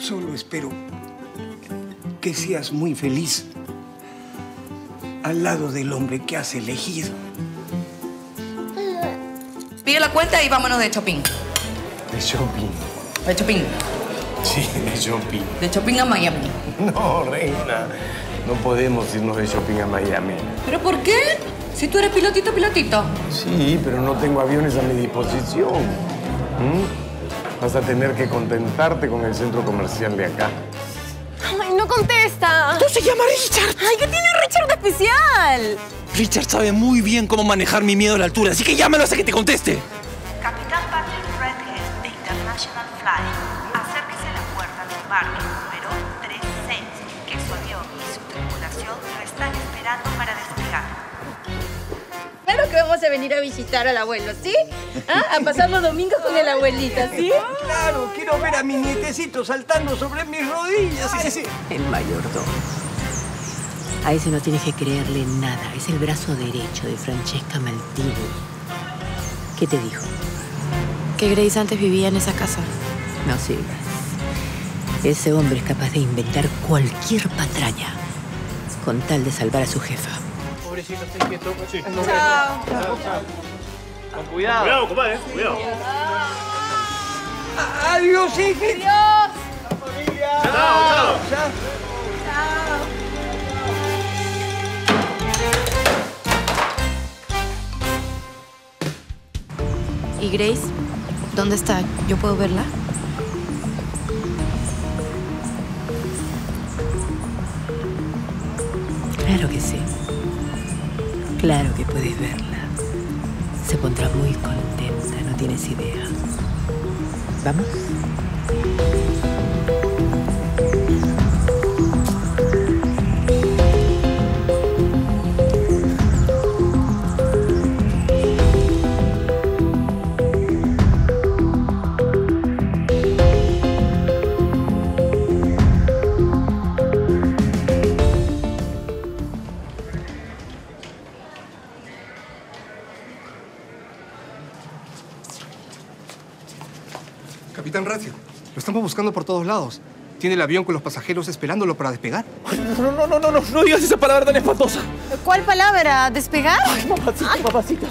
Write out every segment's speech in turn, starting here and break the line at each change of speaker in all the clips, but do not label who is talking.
Solo espero que seas muy feliz al lado del hombre que has elegido.
Pide la cuenta y vámonos de shopping.
De shopping.
De shopping.
Sí, de shopping.
De shopping a Miami.
No, reina. No podemos irnos de shopping a Miami.
¿Pero por qué? Si tú eres pilotito, pilotito.
Sí, pero no tengo aviones a mi disposición. ¿Mm? Vas a tener que contentarte con el centro comercial de acá.
Ay, no contesta.
¡No se llama Richard!
Ay, ¿qué tiene Richard de especial?
Richard sabe muy bien cómo manejar mi miedo a la altura, así que llámalo hasta que te conteste.
Venir a visitar al abuelo, ¿sí? ¿Ah? A pasar los domingos con el abuelito, ¿sí?
Claro, quiero ver a mi nietecito saltando sobre mis rodillas. Sí, sí, sí.
El mayordomo. A ese no tienes que creerle nada. Es el brazo derecho de Francesca Maltini. ¿Qué te dijo?
Que Grace antes vivía en esa casa.
No sirvas. Ese hombre es capaz de inventar cualquier patraña con tal de salvar a su jefa.
Pobrecito, estoy quieto.
Chao.
Con cuidado.
Cuidado, compadre, cuidado.
Adiós, hija.
Adiós.
Chao, chao.
¿Y Grace? ¿Dónde está? ¿Yo puedo verla?
Puedes verla. Se pondrá muy contenta, no tienes idea. ¿Vamos?
Buscando por todos lados. Tiene el avión con los pasajeros esperándolo para despegar.
No, no, no, no, no, no digas esa palabra tan espantosa.
¿Cuál palabra? ¿Despegar?
Ay, mamacita, mamacita.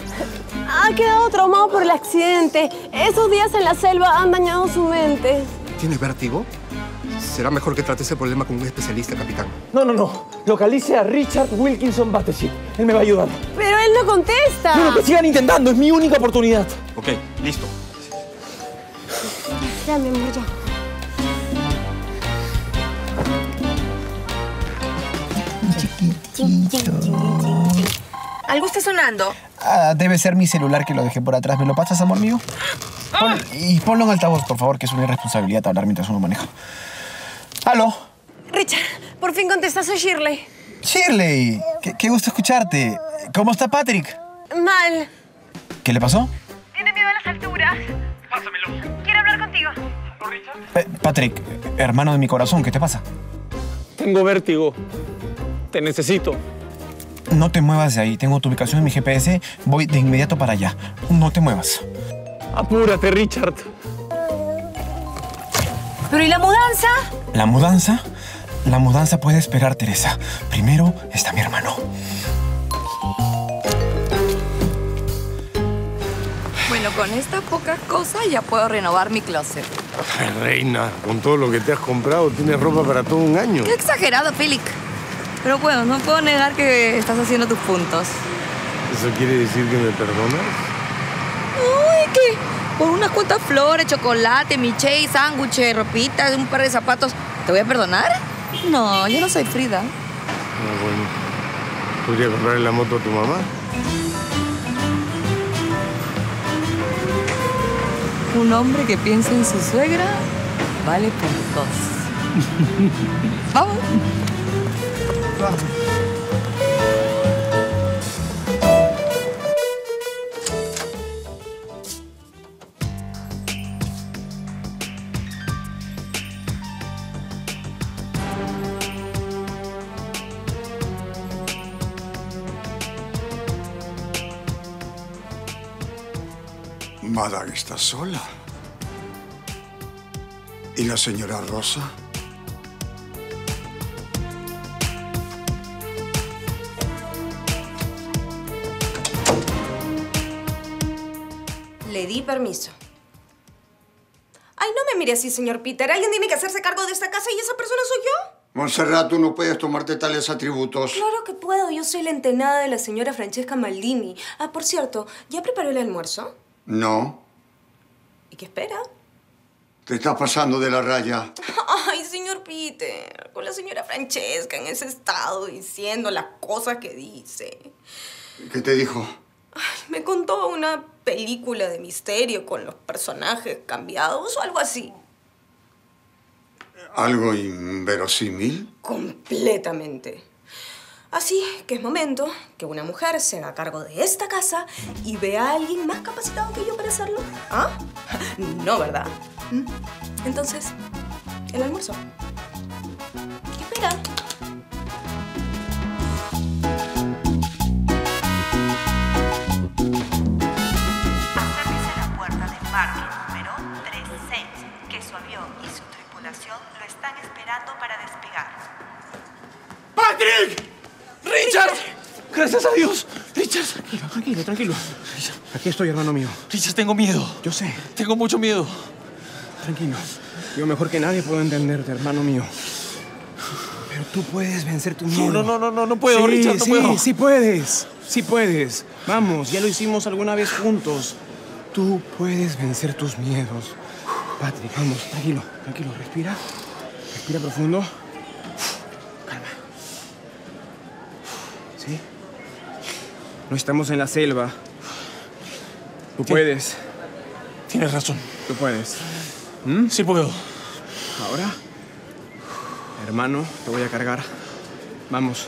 Ha quedado traumado por el accidente. Esos días en la selva han dañado su mente.
¿Tiene vértigo? Será mejor que trate ese problema con un especialista, capitán.
No, no, no. Localice a Richard Wilkinson Battleship. Él me va a ayudar.
Pero él no contesta.
Bueno, que sigan intentando. Es mi única oportunidad.
Ok, listo.
Ya, mi amor, ya.
¿Algo está sonando?
Ah, debe ser mi celular que lo dejé por atrás. ¿Me lo pasas, amor mío? Pon- y ponlo en altavoz, por favor, que es una irresponsabilidad hablar mientras uno maneja. ¿Aló?
Richard, por fin contestas a Shirley.
Shirley, qué, qué gusto escucharte. ¿Cómo está Patrick?
Mal.
¿Qué le pasó?
Tiene miedo a las alturas. Pásamelo. Quiere hablar contigo.
Eh, Patrick, hermano de mi corazón, ¿qué te pasa?
Tengo vértigo. Te necesito.
No te muevas de ahí. Tengo tu ubicación en mi GPS. Voy de inmediato para allá. No te muevas.
Apúrate, Richard.
¿Pero y la mudanza?
¿La mudanza? La mudanza puede esperar, Teresa. Primero está mi hermano.
Bueno, con esta poca cosa ya puedo renovar mi closet.
Ay, reina, con todo lo que te has comprado, tienes ropa para todo un año.
Qué exagerado, Felix. Pero bueno, no puedo negar que estás haciendo tus puntos.
¿Eso quiere decir que me perdonas?
Uy, ¿qué? Por unas cuantas flores, chocolate, miche, sándwiches, ropita, un par de zapatos, ¿te voy a perdonar? No, yo no soy Frida.
Ah, bueno. ¿Podría comprarle la moto a tu mamá?
Un hombre que piensa en su suegra vale por dos. Vamos.
Madame está sola. ¿Y la señora Rosa?
Pedí permiso. Ay, no me mire así, señor Peter. Alguien tiene que hacerse cargo de esta casa y esa persona soy yo.
Montserrat, tú no puedes tomarte tales atributos.
Claro que puedo. Yo soy la entenada de la señora Francesca Maldini. Ah, por cierto, ¿ya preparó el almuerzo?
No,
¿Y qué espera?
te estás pasando de la raya.
Ay, señor Peter, con la señora Francesca en ese estado diciendo las cosas que dice.
¿Qué te dijo?
Me contó una película de misterio con los personajes cambiados o algo así.
¿Algo inverosímil?
Completamente. Así que es momento que una mujer se haga cargo de esta casa y vea a alguien más capacitado que yo para hacerlo. ¿Ah? No, ¿verdad? ¿Mm? Entonces, el almuerzo. ¿Qué espera?
¡Patrick! ¡Richard! ¡Gracias a Dios! ¡Richard!
Tranquilo, tranquilo, tranquilo. Aquí estoy, hermano mío.
Richard, tengo miedo.
Yo sé.
Tengo mucho miedo.
Tranquilo. Yo mejor que nadie puedo entenderte, hermano mío. Pero tú puedes vencer tu miedo.
No, no, no, no, no puedo,
sí,
Richard, no
sí,
puedo.
Sí puedes. Sí puedes. Vamos, ya lo hicimos alguna vez juntos. Tú puedes vencer tus miedos. Patrick, vamos, tranquilo, tranquilo. Respira. Respira profundo. Calma. ¿Sí? No estamos en la selva. Tú puedes.
Tienes razón.
Tú puedes.
Sí puedo.
Ahora, hermano, te voy a cargar. Vamos.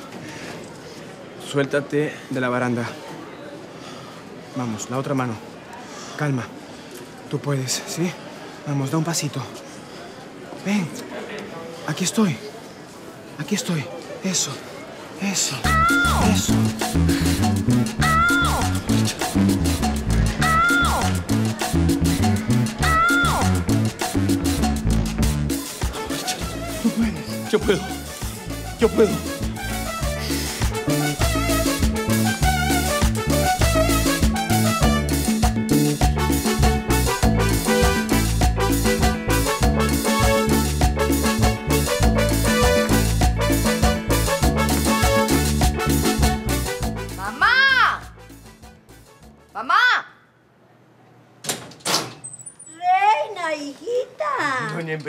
Suéltate de la baranda. Vamos, la otra mano. Calma. Tú puedes, ¿sí? Vamos, da un pasito. Ven. Aquí estoy. Aquí estoy. Eso. Eso. Eso.
Yo puedo. Yo puedo.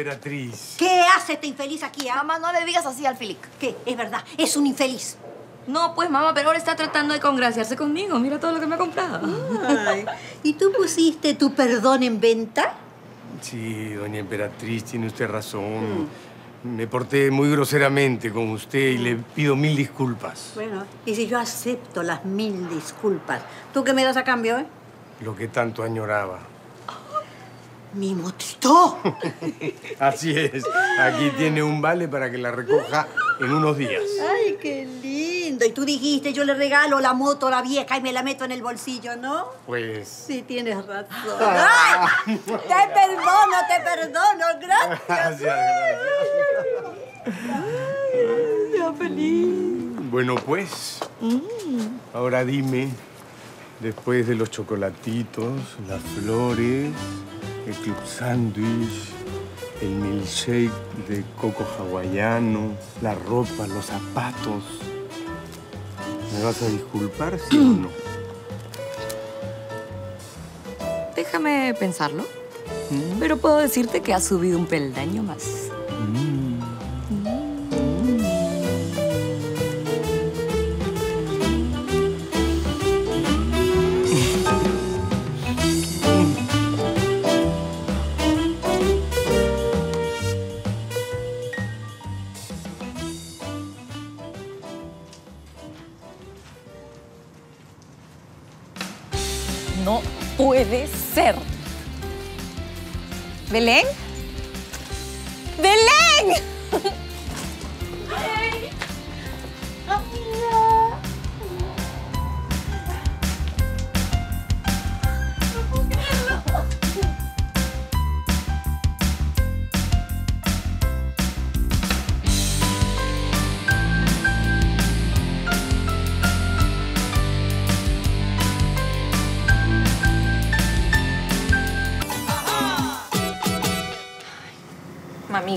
Emperatriz.
¿Qué hace este infeliz aquí? ah?
Mamá, no le digas así al Filic.
¿Qué? Es verdad, es un infeliz.
No, pues mamá, pero ahora está tratando de congraciarse conmigo. Mira todo lo que me ha comprado.
Ay, ¿Y tú pusiste tu perdón en venta?
Sí, doña Emperatriz, tiene usted razón. Me porté muy groseramente con usted y le pido mil disculpas.
Bueno, y si yo acepto las mil disculpas, ¿tú qué me das a cambio, eh?
Lo que tanto añoraba.
¡Mi motito!
Así es. Aquí tiene un vale para que la recoja en unos días.
¡Ay, qué lindo! Y tú dijiste, yo le regalo la moto a la vieja y me la meto en el bolsillo, ¿no?
Pues.
Sí, tienes razón. ¡Ay! Te perdono, te perdono. Gracias.
Gracias, gracias.
Ya feliz.
Bueno, pues. Ahora dime, después de los chocolatitos, las flores, el club sándwich, el milkshake de coco hawaiano, la ropa, los zapatos, ¿me vas a disculpar, sí o no?
Déjame pensarlo. Pero puedo decirte que has subido un peldaño más.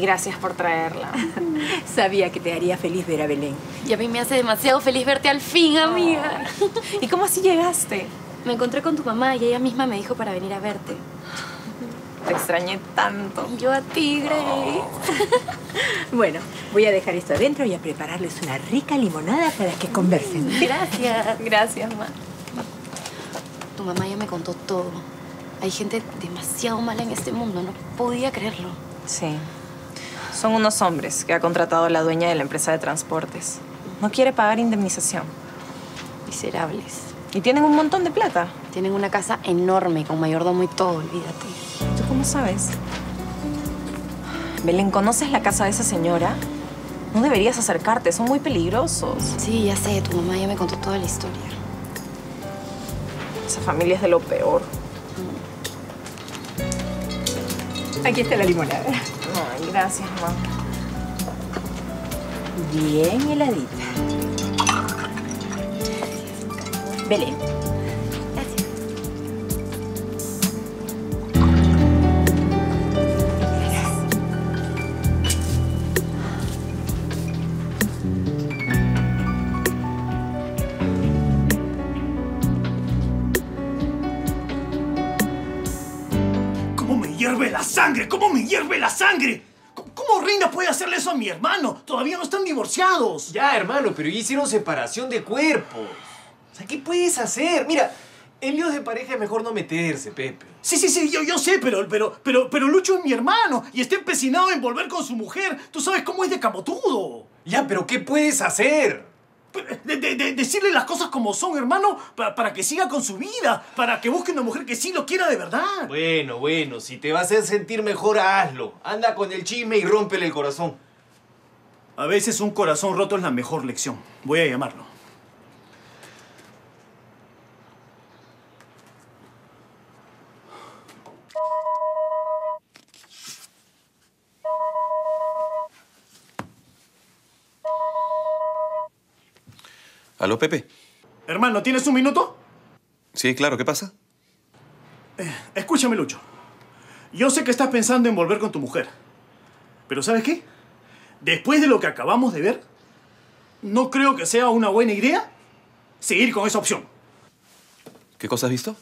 Gracias por traerla.
Sabía que te haría feliz ver a Belén.
Y a mí me hace demasiado feliz verte al fin, amiga.
¿Y cómo así llegaste?
Me encontré con tu mamá y ella misma me dijo para venir a verte.
Te extrañé tanto.
Y yo a ti, Grace.
Bueno, voy a dejar esto adentro y a prepararles una rica limonada para que conversen.
Gracias.
Gracias, ma.
Tu mamá ya me contó todo. Hay gente demasiado mala en este mundo. No podía creerlo.
Sí. Son unos hombres que ha contratado la dueña de la empresa de transportes. No quiere pagar indemnización.
Miserables.
Y tienen un montón de plata.
Tienen una casa enorme con mayordomo y todo, olvídate.
¿Tú cómo sabes? Belén, ¿conoces la casa de esa señora? No deberías acercarte, son muy peligrosos.
Sí, ya sé, tu mamá ya me contó toda la historia.
Esa familia es de lo peor.
Aquí está la limonada.
Ay, gracias, mamá.
Bien heladita. Belén.
Hierve la sangre? ¿Cómo me hierve la sangre? ¿Cómo- ¿Cómo Reina puede hacerle eso a mi hermano? Todavía no están divorciados.
Ya, hermano, pero ya hicieron separación de cuerpos. O sea, ¿qué puedes hacer? Mira, en líos de pareja es mejor no meterse, Pepe.
Sí, sí, sí, yo, yo sé, pero, pero, pero, pero Lucho es mi hermano y está empecinado en volver con su mujer. Tú sabes cómo es de camotudo.
Ya, pero ¿qué puedes hacer?
De, de- de- decirle las cosas como son, hermano, pa- para que siga con su vida, para que busque una mujer que sí lo quiera de verdad.
Bueno, bueno, si te va a hacer sentir mejor, hazlo. Anda con el chisme y rómpele el corazón.
A veces un corazón roto es la mejor lección. Voy a llamarlo.
¿Aló, Pepe?
Hermano, ¿tienes un minuto?
Sí, claro, ¿qué pasa?
Escúchame, Lucho. Yo sé que estás pensando en volver con tu mujer. Pero ¿sabes qué? Después de lo que acabamos de ver, no creo que sea una buena idea seguir con esa opción.
¿Qué cosa has visto?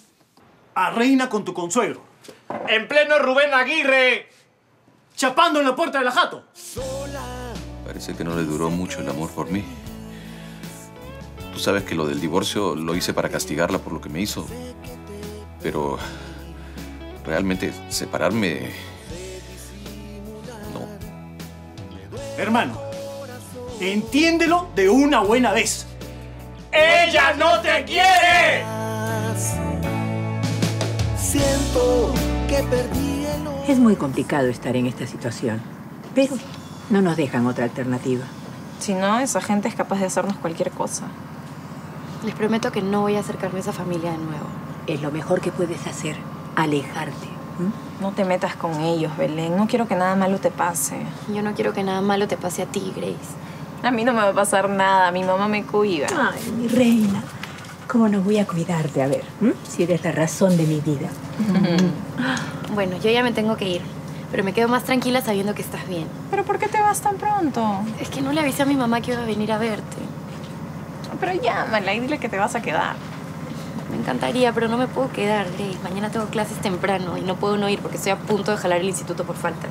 A Reina con tu consuegro.
¡En pleno Rubén Aguirre!
Chapando en la puerta de la jato.
Parece que no le duró mucho el amor por mí. Tú sabes que lo del divorcio lo hice para castigarla por lo que me hizo. Pero realmente separarme...
Hermano, entiéndelo de una buena vez.
¡Ella no te quiere!
Siento que perdí el
Es muy complicado estar en esta situación, pero no nos dejan otra alternativa.
Si no, esa gente es capaz de hacernos cualquier cosa.
Les prometo que no voy a acercarme a esa familia de nuevo.
Es lo mejor que puedes hacer, alejarte.
No te metas con ellos, Belén. No quiero que nada malo te pase.
Yo no quiero que nada malo te pase a ti, Grace.
A mí no me va a pasar nada. Mi mamá me cuida.
Ay, mi reina. ¿Cómo no voy a cuidarte? A ver, si eres la razón de mi vida.
Bueno, yo ya me tengo que ir. Pero me quedo más tranquila sabiendo que estás bien.
¿Pero por qué te vas tan pronto?
Es que no le avisé a mi mamá que iba a venir a verte.
Pero llámala y dile que te vas a quedar.
Me encantaría, pero no me puedo quedar, Grace. Mañana tengo clases temprano y no puedo no ir porque estoy a punto de jalar el instituto por faltas.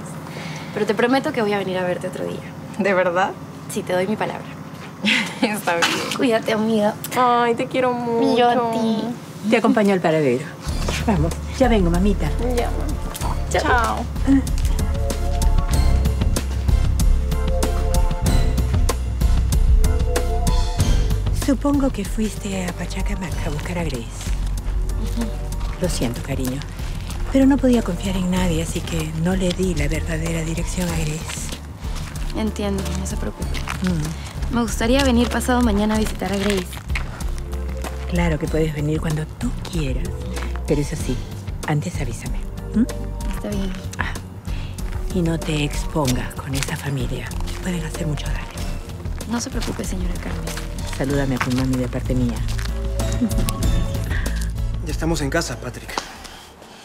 Pero te prometo que voy a venir a verte otro día.
¿De verdad?
Sí, te doy mi palabra.
Está bien.
Cuídate, amiga.
Ay, te quiero mucho.
Yo a ti.
Te acompaño al paradero. Vamos, ya vengo, mamita.
Ya. Chao.
Supongo que fuiste a Pachacamac a buscar a Grace. Lo siento, cariño. Pero no podía confiar en nadie, así que no le di la verdadera dirección a Grace.
Entiendo, no se preocupe. Me gustaría venir pasado mañana a visitar a Grace.
Claro que puedes venir cuando tú quieras. Pero eso sí, antes avísame. ¿m?
Está bien.
Y no te expongas con esa familia. Pueden hacer mucho daño.
No se preocupe, señora Carmen.
Salúdame a tu mami de parte mía.
Ya estamos en casa, Patrick.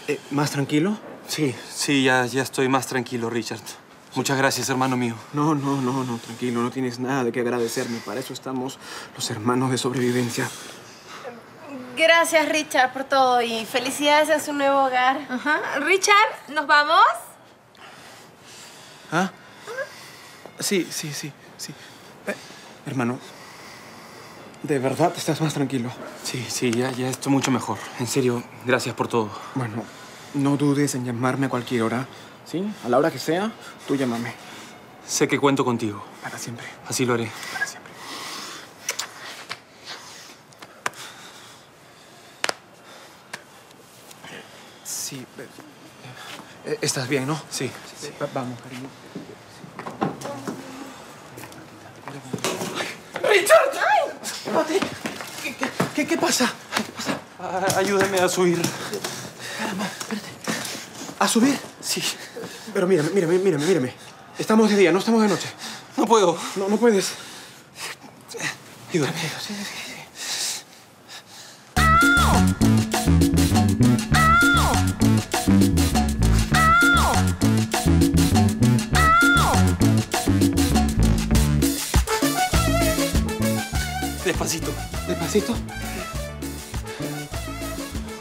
Eh, ¿Más tranquilo?
Sí, sí, ya, ya estoy más tranquilo, Richard. Muchas gracias, hermano mío.
No, no, no, no, tranquilo, no tienes nada de qué agradecerme. Para eso estamos los hermanos de sobrevivencia.
Gracias, Richard, por todo y felicidades en su nuevo hogar.
Ajá. Richard, ¿nos vamos?
¿Ah? Sí, sí, sí, sí. Eh, hermano, ¿de verdad estás más tranquilo?
Sí, sí, ya, ya estoy mucho mejor. En serio, gracias por todo.
Bueno, no dudes en llamarme a cualquier hora. ¿Sí? A la hora que sea, tú llámame.
Sé que cuento contigo.
Para siempre.
Así lo haré.
Para siempre. Sí. eh, eh, ¿Estás bien, no?
Sí.
Va- Vamos, cariño.
¡Richard!
¿Qué, qué, qué, qué pasa?
Ah, ayúdame a subir.
¿A subir?
Sí.
Pero mírame, mírame, mírame, mírame. Estamos de día, no estamos de noche.
No puedo.
No, no puedes.
Ayúdame. Despacito.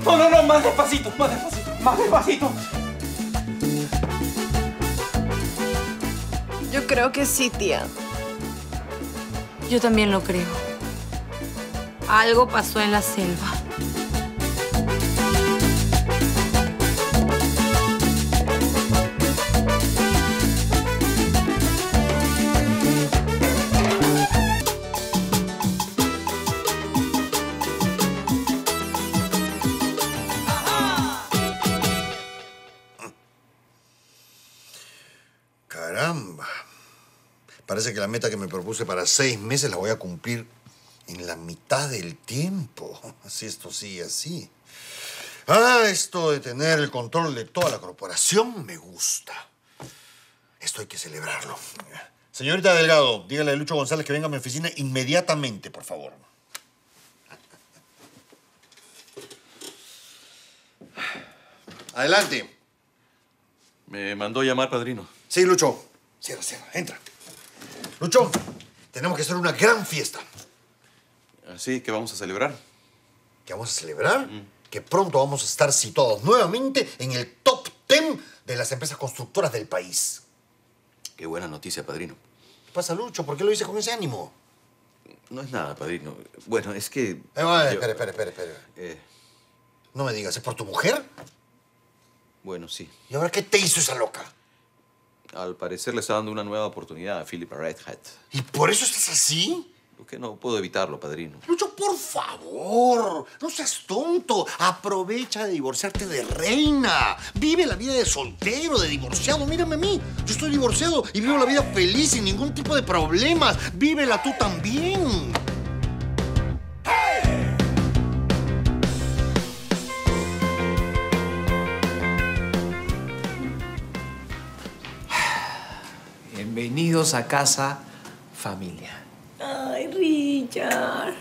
No, no, no, más despacito, más despacito, más despacito.
Yo creo que sí, tía.
Yo también lo creo. Algo pasó en la selva.
La meta que me propuse para seis meses la voy a cumplir en la mitad del tiempo. Así esto sigue así. Ah, esto de tener el control de toda la corporación me gusta. Esto hay que celebrarlo. Señorita Delgado, dígale a Lucho González que venga a mi oficina inmediatamente, por favor. Adelante.
Me mandó llamar, padrino.
Sí, Lucho. Cierra, cierra. Entra. Lucho, tenemos que hacer una gran fiesta.
Así que vamos a celebrar.
¿Qué vamos a celebrar? Que pronto vamos a estar situados nuevamente en el top 10 de las empresas constructoras del país.
Qué buena noticia, padrino.
¿Qué pasa, Lucho? ¿Por qué lo dices con ese ánimo?
No es nada, padrino. Bueno, es que...
Eh, bueno,
yo-
espera, espera, espera, espera.
Eh,
No me digas, ¿es por tu mujer?
bueno, sí.
¿Y ahora qué te hizo esa loca?
Al parecer le está dando una nueva oportunidad a Philip Red Hat.
¿Y por eso estás así?
Que no puedo evitarlo, padrino.
Lucho, por favor, no seas tonto. Aprovecha de divorciarte de reina. Vive la vida de soltero, de divorciado. Mírame a mí. Yo estoy divorciado y vivo la vida feliz sin ningún tipo de problemas. Vívela tú también.
Bienvenidos a casa, familia.
Ay, Richard.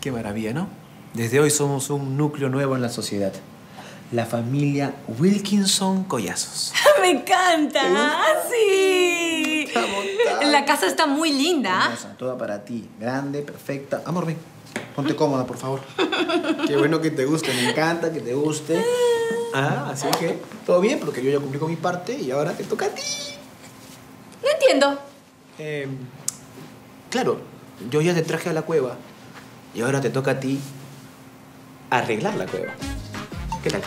Qué maravilla, ¿no? Desde hoy somos un núcleo nuevo en la sociedad. La familia Wilkinson Collazos.
Me encanta. Ah, sí.
La casa está muy linda.
Hermosa, toda para ti. Grande, perfecta. Amor, ven. Ponte cómoda, por favor.
Qué bueno que te guste, me encanta que te guste.
Ah, así que todo bien, porque yo ya cumplí con mi parte y ahora te toca a ti.
No entiendo.
Eh, claro, yo ya te traje a la cueva y ahora te toca a ti arreglar la cueva. ¿Qué tal?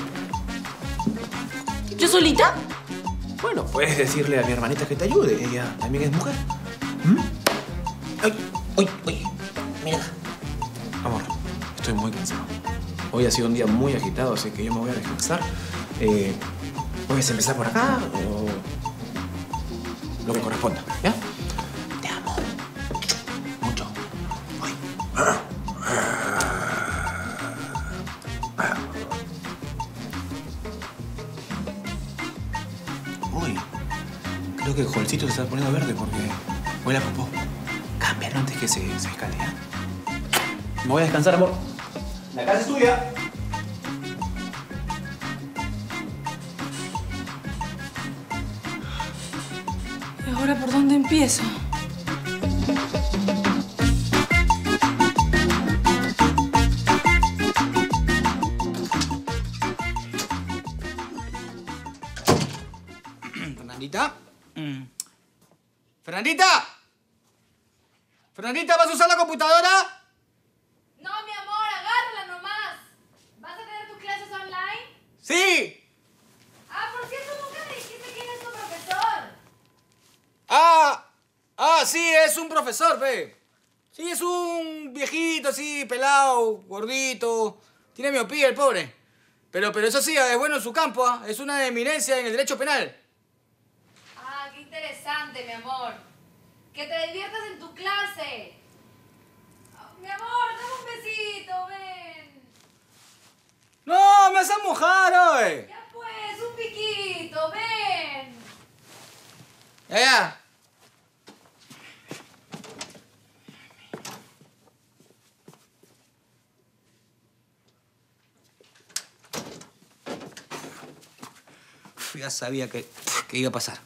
¿Yo solita?
Bueno, puedes decirle a mi hermanita que te ayude. Ella también es mujer. ¿Mm? Ay, ay, ay. Mira.
Amor, estoy muy cansado. Hoy ha sido un día muy agitado, así que yo me voy a descansar. Eh, ¿Puedes empezar por acá o lo que corresponda? ¿Ya? Te amo. Mucho. Uy, creo que el Jolcito se está poniendo verde porque huele a popó. Cámbialo antes que se, se escale, ¿ya? Me voy a descansar, amor. La casa es tuya.
Empiezo?
Es
un profesor, ve. Sí, es un viejito así, pelado, gordito. Tiene miopía el pobre. Pero, pero eso sí, es bueno en su campo, ¿ah? es una eminencia en el derecho penal.
Ah, qué interesante, mi amor. Que te diviertas en tu clase. Ah, Mi amor, dame un besito, ven.
No, me haces mojar hoy.
Ya pues, un piquito, ven.
Ya, ya. Uf, Ya sabía que, que iba a pasar.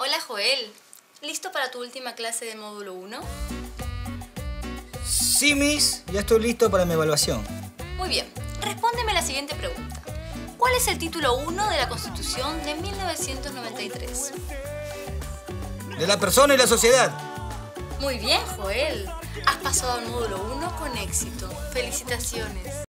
Hola Joel, ¿listo para tu última clase de módulo 1?
Sí, Miss, ya estoy listo para mi evaluación.
Muy bien, respóndeme la siguiente pregunta. ¿Cuál es el título 1 de la Constitución de 1993?
De la persona y la sociedad.
Muy bien, Joel. Has pasado al módulo 1 con éxito. Felicitaciones.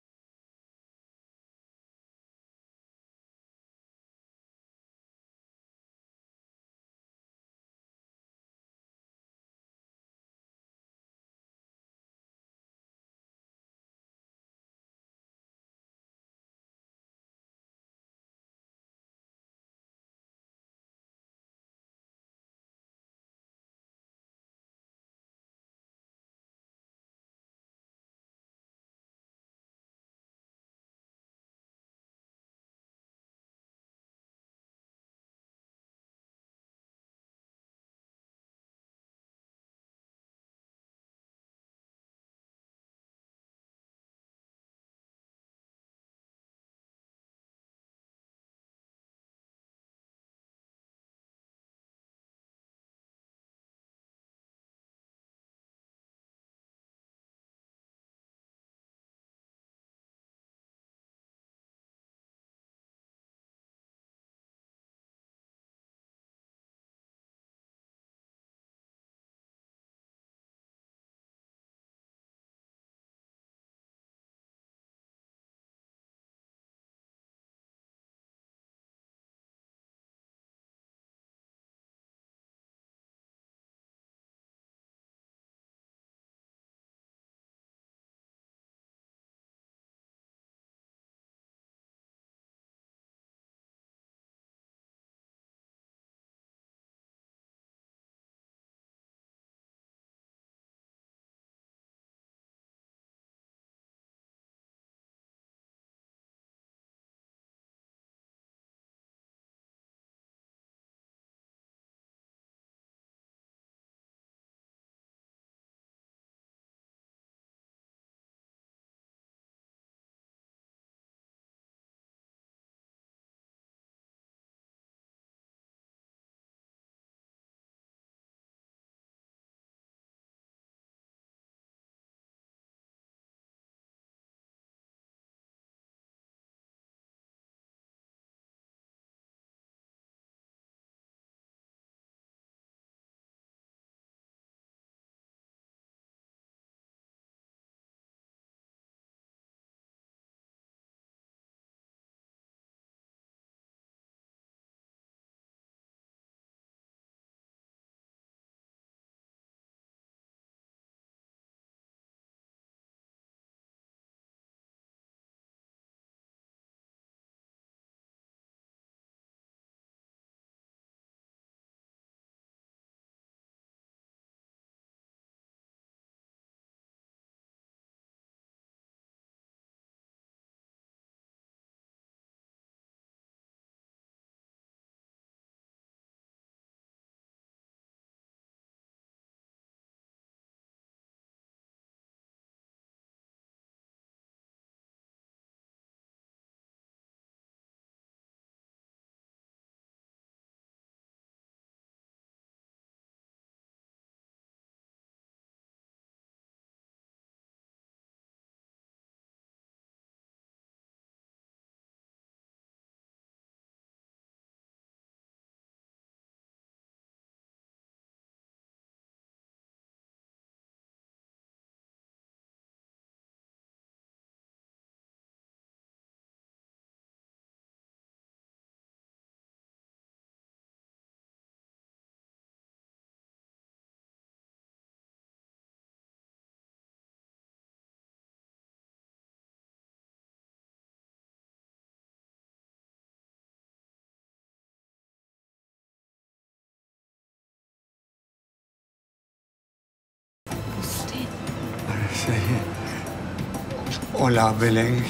Hola, Belén.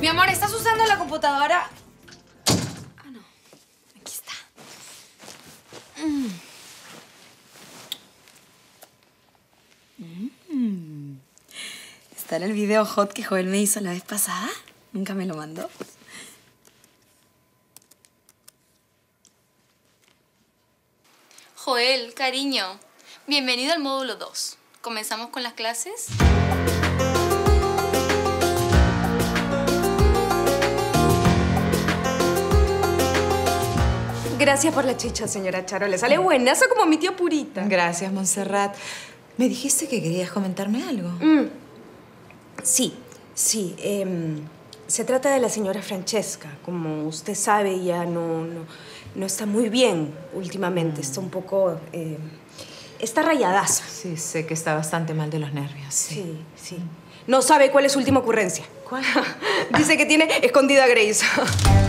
Mi amor, ¿estás usando la computadora? Ah, no. Aquí está. Mm. Mm. ¿Está en el video hot que Joel me hizo la vez pasada? Nunca me lo mandó.
Joel, cariño, bienvenido al módulo 2. ¿Comenzamos con las clases?
Gracias por la chicha, señora Charo. Le sale buenazo como mi tía Purita.
Gracias, Montserrat. Me dijiste que querías comentarme algo.
Mm. Sí, sí. em, se trata de la señora Francesca. Como usted sabe, no, no, no está muy bien últimamente. Está un poco... eh, está rayadaza.
Sí, sé que está bastante mal de los nervios.
Sí, sí. No sabe cuál es su última ocurrencia. ¿Cuál? Dice que tiene escondida a Grace.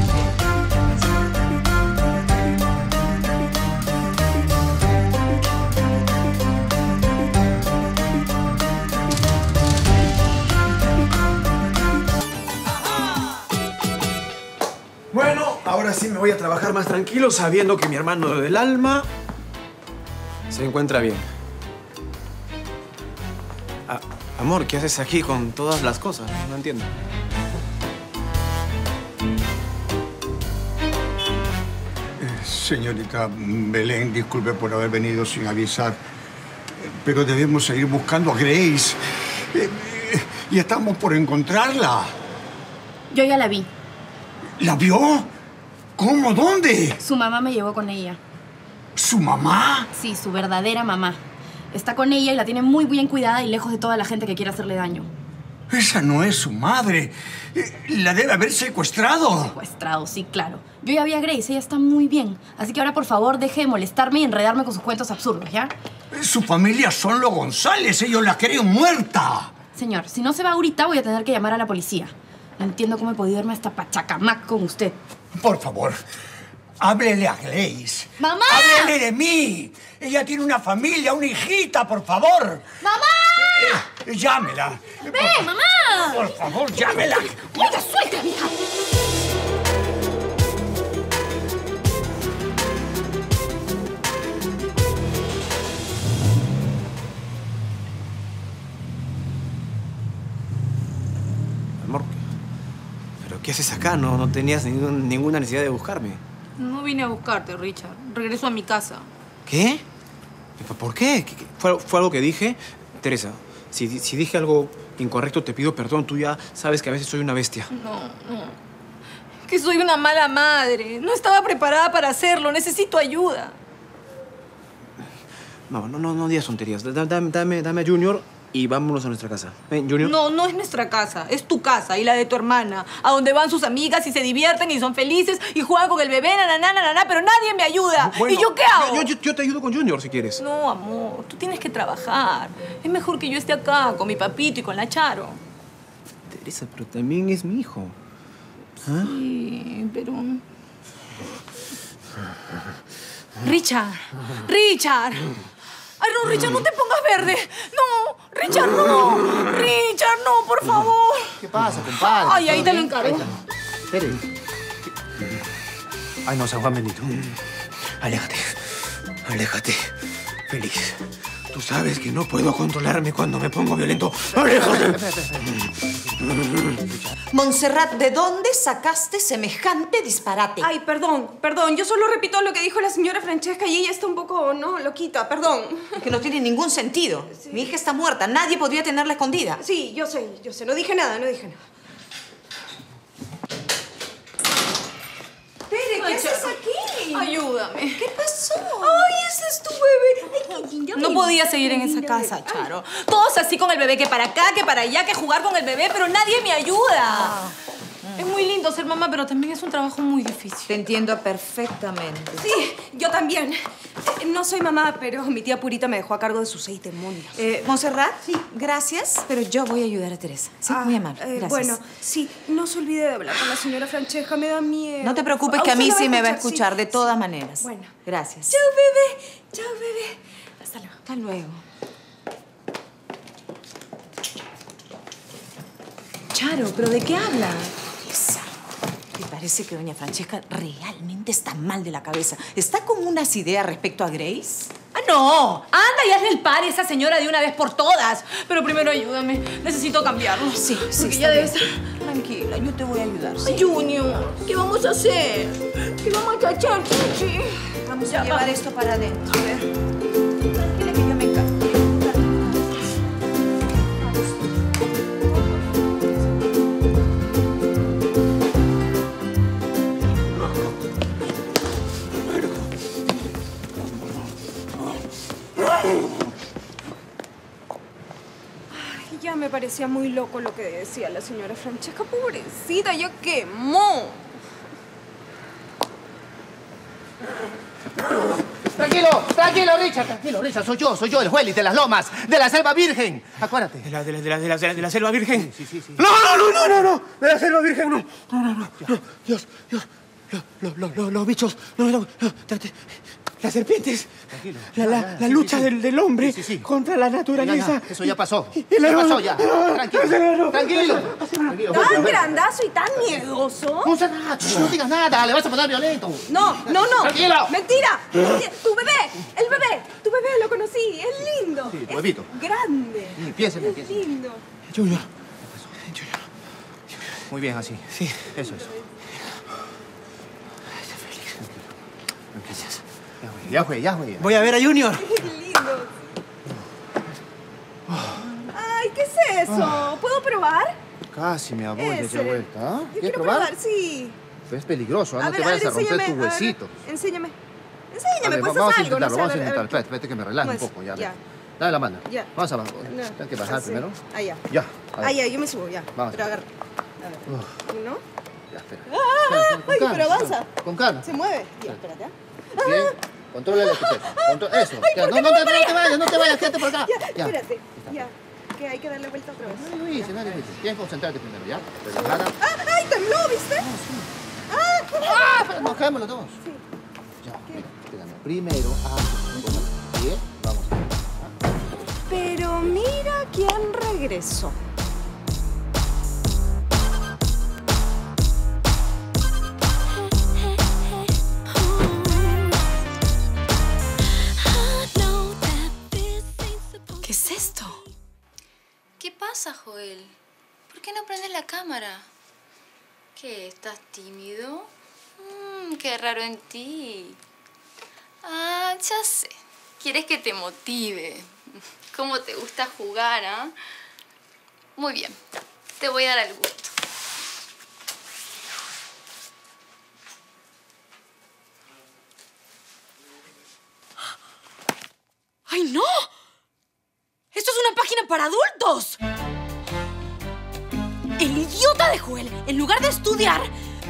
ahora sí me voy a trabajar más tranquilo sabiendo que mi hermano del alma se encuentra bien. Ah, amor, ¿qué haces aquí con todas las cosas? No entiendo.
Señorita Belén, disculpe por haber venido sin avisar, pero debemos seguir buscando a Grace. Eh, eh, Y estamos por encontrarla.
Yo ya la vi.
¿La vio? ¿Cómo? ¿Dónde?
Su mamá me llevó con ella.
¿Su mamá?
Sí, su verdadera mamá. Está con ella y la tiene muy bien cuidada y lejos de toda la gente que quiera hacerle daño.
Esa no es su madre. La debe haber secuestrado.
Secuestrado, sí, claro. Yo ya vi a Grace, ella está muy bien. Así que ahora, por favor, deje de molestarme y enredarme con sus cuentos absurdos, ¿ya?
Su familia son los González. Ellos la creen muerta.
Señor, si no se va ahorita, voy a tener que llamar a la policía. No entiendo cómo he podido irme hasta Pachacamac con usted.
Por favor, háblele a Grace.
¡Mamá!
¡Háblele de mí! Ella tiene una familia, una hijita, por favor.
¡Mamá!
Eh, llámela.
¡Ven, mamá!
Por favor, llámela.
¡Oiga, suelta, hija!
Qué haces acá? No, no tenías ningún- ninguna necesidad de buscarme.
No vine a buscarte, Richard. Regreso a mi casa.
¿Qué? ¿Por qué? ¿Fue, fue algo que dije? Teresa, si, si dije algo incorrecto, te pido perdón. Tú ya sabes que a veces soy una bestia.
No, no. Que soy una mala madre. No estaba preparada para hacerlo. Necesito ayuda.
No, no, no, no digas tonterías. Da- da- Dame, dame a Junior y vámonos a nuestra casa. Ven, Junior.
No, no es nuestra casa. Es tu casa y la de tu hermana. A donde van sus amigas y se divierten y son felices y juegan con el bebé, nananá, nananá, pero nadie me ayuda.
Bueno,
¿Y yo qué hago?
Yo, yo- yo te ayudo con Junior si quieres.
No, amor. Tú tienes que trabajar. Es mejor que yo esté acá con mi papito y con la Charo.
Teresa, pero también es mi hijo. ¿Ah?
Sí, pero... Richard, Richard. Ay, no, Richard, no te pongas verde. No, Richard, no. Richard, no, por favor.
¿Qué pasa, compadre?
Ay, ahí
¿Todo
te lo encargo.
Espere. Ay, no, San Juan bendito.
Aléjate. Aléjate. Feliz. Tú sabes que no puedo controlarme cuando me pongo violento. ¡Aléjate!
Montserrat, ¿de dónde sacaste semejante disparate?
Ay, perdón, perdón. Yo solo repito lo que dijo la señora Francesca y ella está un poco, ¿no? Loquita, perdón.
Que no tiene ningún sentido. Mi hija está muerta. Nadie podría tenerla escondida.
Sí, yo sé, yo sé. No dije nada, no dije nada. ¿Qué haces aquí?
Ayúdame.
¿Qué pasó? Ay, ese es tu bebé. Ay.
No podía seguir en esa casa, Charo. Todos así con el bebé, que para acá, que para allá, que jugar con el bebé, pero nadie me ayuda.
Es muy lindo ser mamá, pero también es un trabajo muy difícil.
Te entiendo perfectamente.
Sí, yo también. Eh, No soy mamá, pero mi tía Purita me dejó a cargo de sus seis demonios.
Eh, Montserrat, gracias, pero yo voy a ayudar a Teresa. Sí, muy amable.
Eh,
Gracias.
bueno, sí, no se olvide de hablar con la señora Francesca, me da miedo.
No te preocupes
Ah,
que a mí sí me va a
sí.
escuchar de todas maneras.
Bueno.
Gracias.
Chao, bebé. Chao, bebé. Hasta luego.
Hasta luego. Charo, ¿pero de qué habla? Me parece que doña Francesca realmente está mal de la cabeza. ¿Está con unas ideas respecto a Grace?
¡Ah, no! Anda y hazle el par a esa señora de una vez por todas. Pero primero ayúdame. Necesito cambiarlo.
Sí, sí,
Porque ya debe.
Tranquila, yo te voy a ayudar. ¿sí?
Ay, Junior, ¿qué vamos a hacer? ¿Qué vamos a hacer, Chichi?
Vamos
Ya,
a llevar
vamos.
esto para adentro. A ver.
Parecía muy loco lo que decía la señora Francesca. Pobrecita, ya quemó.
Tranquilo, tranquilo, Richard, tranquilo, Richard. Soy yo, soy yo, el Juelis de las Lomas, de la Selva Virgen. Acuérdate.
¿De la, de la, de la, de la, de la- selva virgen?
Sí, sí, sí.
No, no, no, no, no, no. De la selva virgen, no. No, no, no. no. Dios, Dios. Los, los, los, los bichos. No, no, no. Las serpientes.
Tranquilo.
La, la,
Ya,
la
sí,
lucha
sí, sí.
Del, del hombre
Sí, sí, sí.
contra la naturaleza.
ya, Eso ya pasó.
Y
Ya
hermano-
pasó ya. Tranquilo. Tranquilo. Tranquilo.
Tan grandazo y tan miedoso.
No digas nada, le vas a poner violento.
No, no, no.
Tranquilo.
Mentira. Tu bebé, el bebé, tu bebé lo conocí. Es lindo.
Sí, tu
es
bebito.
grande.
Piénseme,
Es lindo.
Junior.
Muy bien, así.
Sí.
Eso, eso. Ya fue, ya fue, ya.
Voy a ver a Junior.
Qué lindo. Ay, ¿qué es eso? ¿Puedo probar?
Casi me aboya
Ese.
ya vuelta. ¿ah?
Yo
¿Quieres
quiero
probar?
probar, sí.
Es peligroso, ¿ah?
A
no
ver,
te
a
vayas
ver,
a romper
enséñame,
tus
a ver,
huesitos.
Enséñame.
A
Enséñame, pues
vamos a
algo, no
intentarlo,
sé,
vamos a intentarlo. Espérate, espérate que me relaje un
Pues,
poco. Ya,
ya.
Dame la mano.
Ya.
Vamos abajo.
No,
Tienes que bajar
así.
primero.
Ah, ya.
Ya. a.
Ah, ya, yo me subo, ya.
Vamos.
Pero agarra. A ver.
Uf,
¿No?
ya, espera.
¡Ah!
Con
¡Ay,
calma,
pero avanza!
Con calma.
Se mueve. Ya, espérate. ¿ah?
Bien. Controla el escupeta. Contro- Eso.
Ay,
Ya,
¿por
No,
qué
no, te, no te vayas, no te vayas, quédate por acá.
Ya,
Ya.
espérate. Ya. Que hay que darle vuelta otra vez.
No es difícil, no es difícil. Tienes que concentrarte primero, ¿ya? Relajada.
¡Ah! ¡Ay, tembló, viste! ¡Ah!
¡Ah! Pero mojémoslo los dos. Ya, mira, quedamos. Primero, ah, bien, vamos.
Pero mira quién regresó.
Pasa, Joel? ¿Por qué no prendes la cámara? ¿Qué? ¿Estás tímido? Mm, qué raro en ti. Ah, ya sé. Quieres que te motive. ¿Cómo te gusta jugar, ah? Muy bien. Te voy a dar el gusto.
¡Ay, no! ¡Esto es una página para adultos! El idiota de Joel, en lugar de estudiar,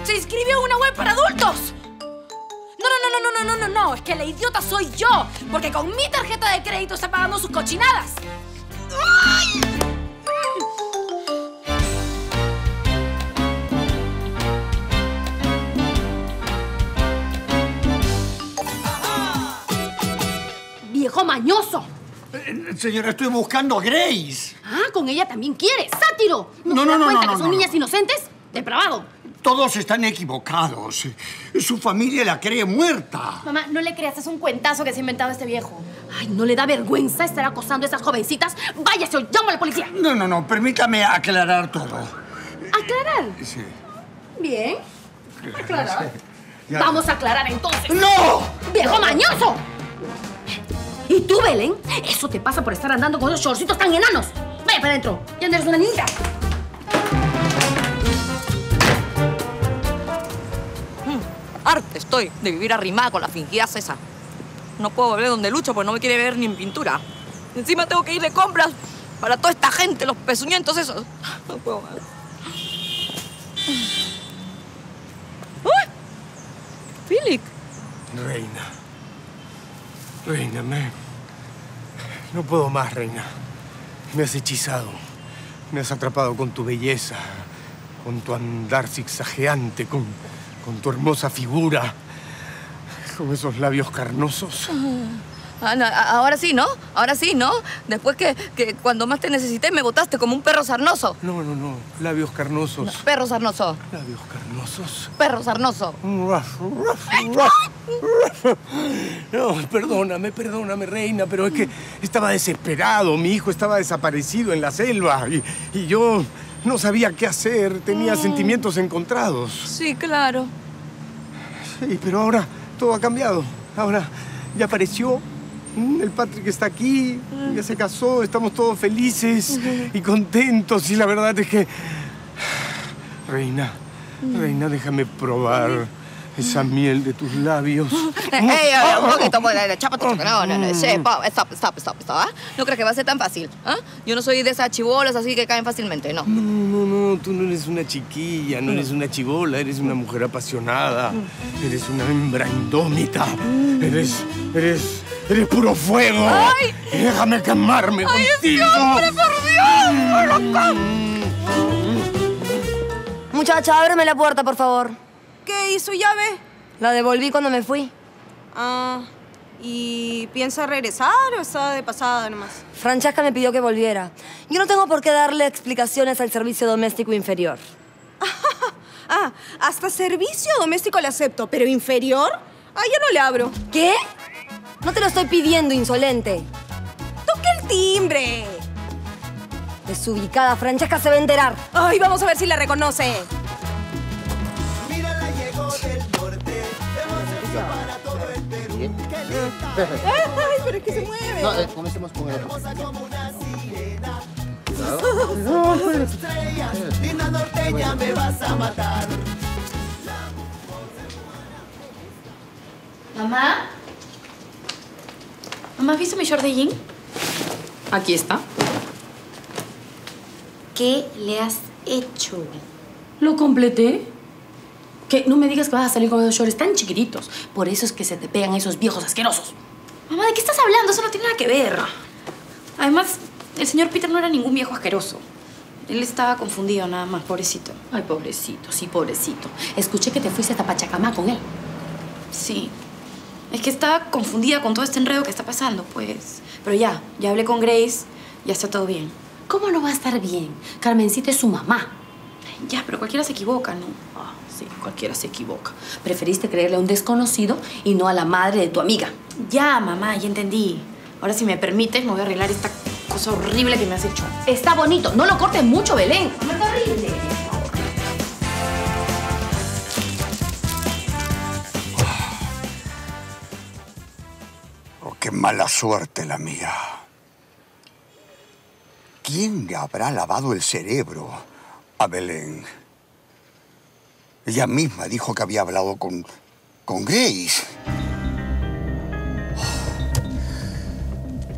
se inscribió a una web para adultos. No, no, no, no, no, no, no, no, es que la idiota soy yo, porque con mi tarjeta de crédito está pagando sus cochinadas. ¡Viejo mañoso!
Eh, Señora, estoy buscando a Grace.
Ah, con ella también quiere. ¡Sátiro!
No,
¿No,
no, no,
cuenta
no,
que
no,
son
no.
niñas inocentes? ¡Depravado!
Todos están equivocados. Su familia la cree muerta.
Mamá, no le creas, es un cuentazo que se ha inventado este viejo. Ay, ¿no le da vergüenza estar acosando a esas jovencitas? Váyase o llamo a la policía.
No, no, no, permítame aclarar todo.
¿Aclarar?
Sí.
Bien. ¿Aclarar? Vamos a aclarar entonces.
¡No!
¡Viejo mañoso! ¿Y tú, Belén? Eso te pasa por estar andando con esos shortcitos tan enanos. Vaya para adentro. Ya no eres una niña.
Mm, Arte estoy de vivir arrimada con la fingida César. No puedo volver donde lucho porque no me quiere ver ni en pintura. Encima tengo que ir de compras para toda esta gente, los pezuñentos esos. No puedo más. ¡Uy! ¡Philip!
Reina. Reina, me... No puedo más, reina. Me has hechizado. Me has atrapado con tu belleza, con tu andar zigzagueante, con, con tu hermosa figura, con esos labios carnosos.
Ah, ahora sí, ¿no? Ahora sí, ¿no? Después que, que cuando más te necesité me botaste como un perro sarnoso.
No, no, no. Labios carnosos.
Perro sarnoso.
Labios carnosos.
Perro sarnoso.
No, perdóname, perdóname, reina, pero es que estaba desesperado. Mi hijo estaba desaparecido en la selva y, y yo no sabía qué hacer. Tenía sentimientos encontrados.
Sí, claro.
Sí, pero ahora todo ha cambiado. Ahora ya apareció. Mm, El Patrick está aquí, ya se casó, estamos todos felices y contentos. Y la verdad es que. Reina, reina, déjame probar esa miel de tus labios.
Eh, ey, ey, un poquito, eh, chápate, chápate. No, no, no, pa, stop, stop, stop, stop, ¿ah? No crees que va a ser tan fácil, ¿ah? Yo no soy de esas chibolas así que caen fácilmente, no.
No, no, no, tú no eres una chiquilla, no eres una chivola, eres una mujer apasionada, eres una hembra indómita, eres, eres, eres puro fuego.
¡Ay!
Déjame quemarme
¡Ay,
contigo.
este hombre, por Dios!
Muchacha, ábreme la puerta, por favor.
¿Qué? ¿Y su llave?
La devolví cuando me fui.
Ah, ¿y piensa regresar o está de pasada nomás?
Francesca me pidió que volviera. Yo no tengo por qué darle explicaciones al servicio doméstico inferior.
Ah, hasta servicio doméstico le acepto, pero inferior, ah, yo no le abro.
¿Qué? No te lo estoy pidiendo, insolente.
¡Toque el timbre!
Desubicada, Francesca se va a enterar.
Ay, vamos a ver si la reconoce. Ay, pero es que se mueve.
No, eh, comencemos con el otro.
Linda norteña, me vas a matar.
Mamá. Mamá, ¿has visto mi short de jean? Aquí está. ¿Qué le has hecho? Lo completé. Que no me digas que vas a salir con esos shorts tan chiquititos. Por eso es que se te pegan esos viejos asquerosos. Mamá, ¿de qué estás hablando? Eso no tiene nada que ver. Además, el señor Peter no era ningún viejo asqueroso. Él estaba confundido nada más, pobrecito. Ay, pobrecito, sí, pobrecito. Escuché que te fuiste hasta Pachacamá con él. Sí. Es que estaba confundida con todo este enredo que está pasando, pues. Pero ya, ya hablé con Grace, ya está todo bien. ¿Cómo no va a estar bien? Carmencita es su mamá. Ya, pero cualquiera se equivoca, ¿no? Sí, cualquiera se equivoca. Preferiste creerle a un desconocido y no a la madre de tu amiga. Ya, mamá, ya entendí. Ahora, si me permites, me voy a arreglar esta cosa horrible que me has hecho. Está bonito. No lo cortes mucho, Belén. Mamá, está horrible.
Oh, qué mala suerte la mía. ¿Quién le habrá lavado el cerebro a Belén? Ella misma dijo que había hablado con, con Grace.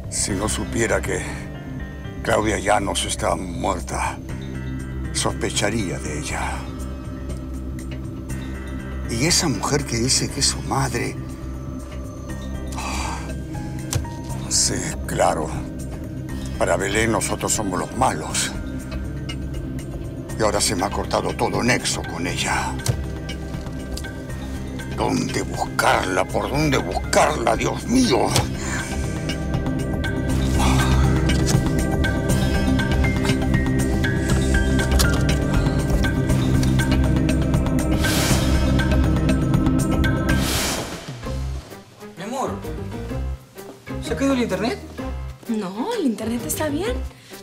Si no supiera que Claudia Llanos está muerta, sospecharía de ella. Y esa mujer que dice que es su madre. Sí, claro. Para Belén nosotros somos los malos. Y ahora se me ha cortado todo nexo con ella. ¿Dónde buscarla? ¿Por dónde buscarla, Dios mío?
Mi amor, ¿se ha caído el internet?
No, el internet está bien.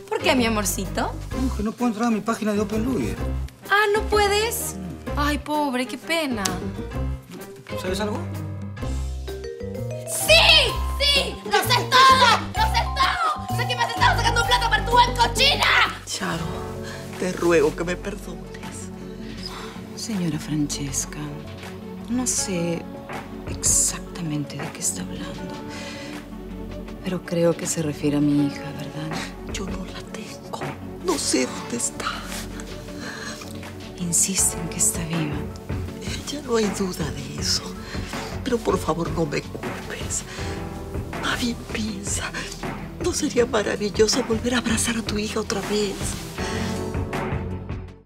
¿Por qué, mi amorcito?
No, que no puedo entrar a mi página de OpenLawyer.
Ah, ¿no puedes? Ay, pobre, qué pena.
¿Sabes algo?
¡Sí! ¡Sí! ¡Lo sé todo! ¡Lo sé todo! ¡Sé que me has estado sacando plata para tu buen cochina!
Charo, te ruego que me perdones.
Señora Francesca, no sé exactamente de qué está hablando, pero creo que se refiere a mi hija,
sé dónde está.
Insiste en que está viva.
Ya no hay duda de eso. Pero por favor no me culpes. Más bien piensa. ¿No sería maravilloso volver a abrazar a tu hija otra vez?